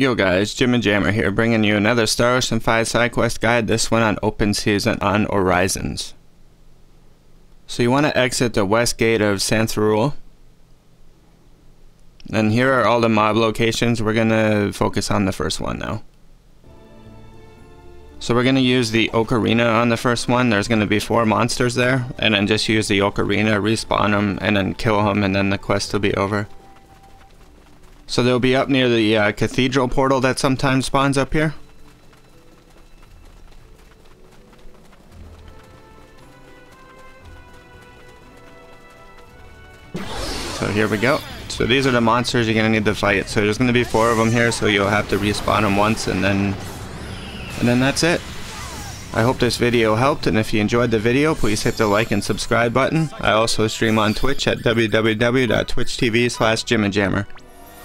Yo guys, Jimajamer here, bringing you another Star Ocean 5 side quest guide, this one on open season on Orizons. So you want to exit the west gate of Santhrul. And here are all the mob locations, we're going to focus on the first one now. So we're going to use the Ocarina on the first one, there's going to be four monsters there, and then just use the Ocarina, respawn them, and then kill them, and then the quest will be over. So they'll be up near the uh, cathedral portal that sometimes spawns up here. So here we go. So these are the monsters you're going to need to fight. So there's going to be four of them here, so you'll have to respawn them once and then and then that's it. I hope this video helped, and if you enjoyed the video, please hit the like and subscribe button. I also stream on Twitch at www.twitch.tv slash jimajamer.